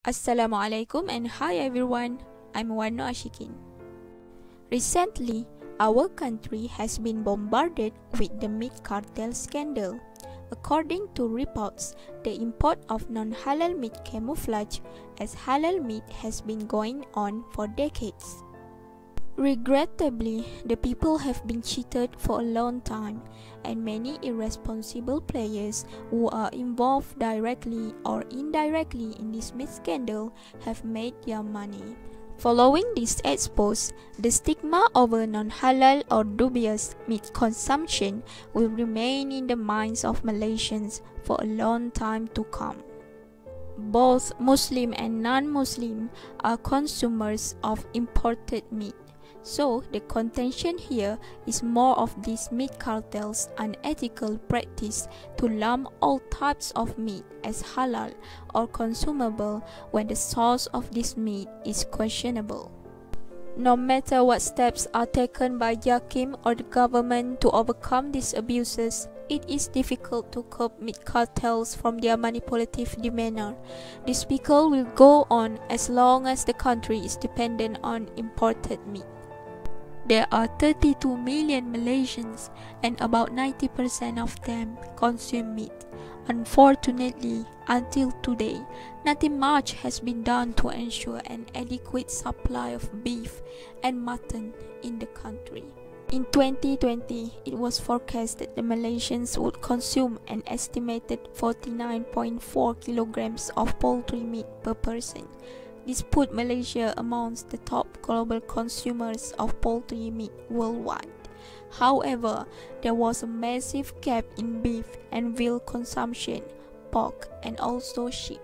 Assalamualaikum and hi everyone. I'm Wano Ashikin. Recently, our country has been bombarded with the meat cartel scandal. According to reports, the import of non-halal meat camouflage as halal meat has been going on for decades. Regrettably, the people have been cheated for a long time, and many irresponsible players who are involved directly or indirectly in this meat scandal have made their money. Following this expose, the stigma over non-halal or dubious meat consumption will remain in the minds of Malaysians for a long time to come. Both Muslim and non-Muslim are consumers of imported meat. So, the contention here is more of these meat cartels' unethical practice to lump all types of meat as halal or consumable when the source of this meat is questionable. No matter what steps are taken by JAKIM or the government to overcome these abuses, it is difficult to curb meat cartels from their manipulative demeanor. This pickle will go on as long as the country is dependent on imported meat. There are 32 million Malaysians and about 90% of them consume meat. Unfortunately, until today, nothing much has been done to ensure an adequate supply of beef and mutton in the country. In 2020, it was forecast that the Malaysians would consume an estimated 49.4 kilograms of poultry meat per person, this put Malaysia amongst the top global consumers of poultry meat worldwide. However, there was a massive gap in beef and veal consumption, pork, and also sheep.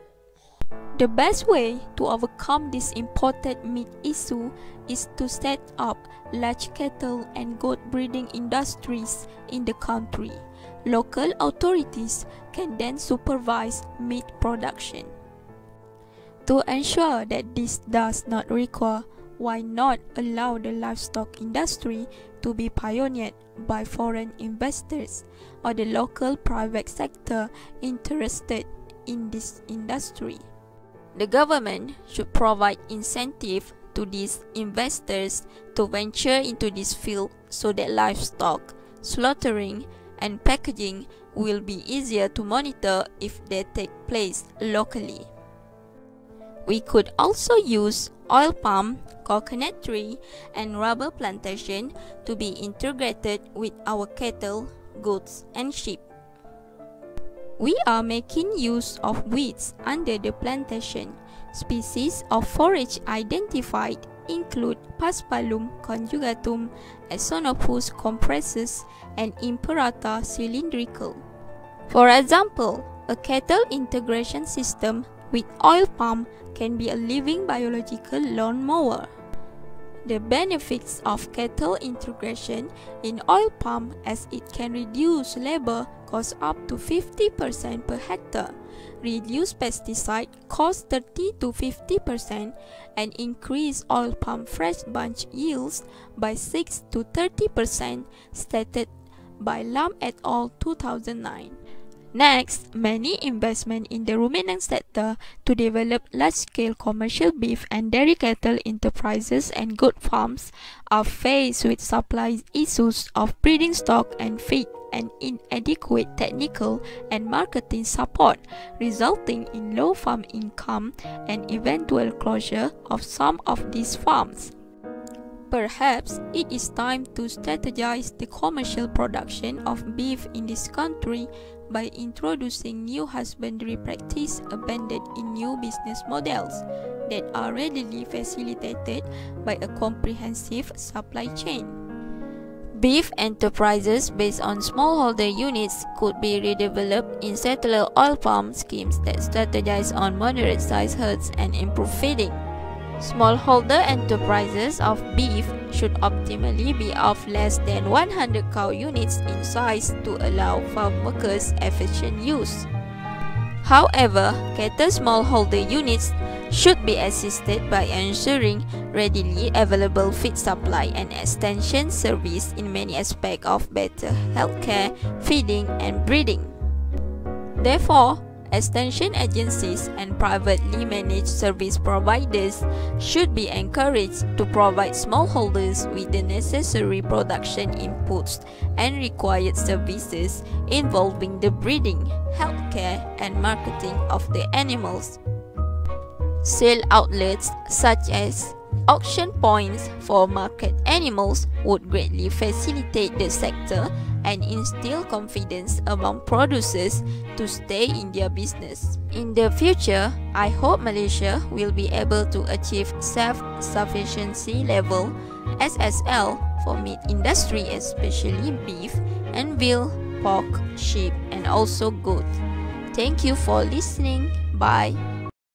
The best way to overcome this imported meat issue is to set up large cattle and goat breeding industries in the country. Local authorities can then supervise meat production. To ensure that this does not require, why not allow the livestock industry to be pioneered by foreign investors or the local private sector interested in this industry? The government should provide incentive to these investors to venture into this field so that livestock, slaughtering, and packaging will be easier to monitor if they take place locally. We could also use oil palm, coconut tree, and rubber plantation to be integrated with our cattle, goats, and sheep. We are making use of weeds under the plantation. Species of forage identified include Paspalum conjugatum, Axonopus compressus, and Imperata cylindrical. For example, a cattle integration system with oil palm can be a living biological lawn mower. The benefits of cattle integration in oil palm as it can reduce labor costs up to 50% per hectare, reduce pesticide costs 30 to 50%, and increase oil palm fresh bunch yields by 6 to 30% stated by Lam et al. 2009. Next, many investment in the ruminant sector to develop large-scale commercial beef and dairy cattle enterprises and goat farms are faced with supply issues of breeding stock and feed and inadequate technical and marketing support, resulting in low farm income and eventual closure of some of these farms. Perhaps it is time to strategize the commercial production of beef in this country by introducing new husbandry practice abandoned in new business models that are readily facilitated by a comprehensive supply chain. Beef enterprises based on smallholder units could be redeveloped in settler oil palm schemes that strategize on moderate sized herds and improve feeding. Smallholder enterprises of beef should optimally be of less than 100 cow units in size to allow farm workers efficient use. However, cattle smallholder units should be assisted by ensuring readily available feed supply and extension service in many aspects of better healthcare, feeding, and breeding. Therefore, extension agencies and privately managed service providers should be encouraged to provide smallholders with the necessary production inputs and required services involving the breeding, healthcare, and marketing of the animals. Sale outlets such as auction points for market animals would greatly facilitate the sector and instill confidence among producers to stay in their business. In the future, I hope Malaysia will be able to achieve self-sufficiency level SSL for meat industry especially beef and veal, pork, sheep and also goat. Thank you for listening. Bye.